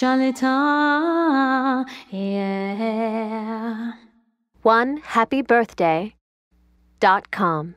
Jalita, yeah. One happy birthday dot com.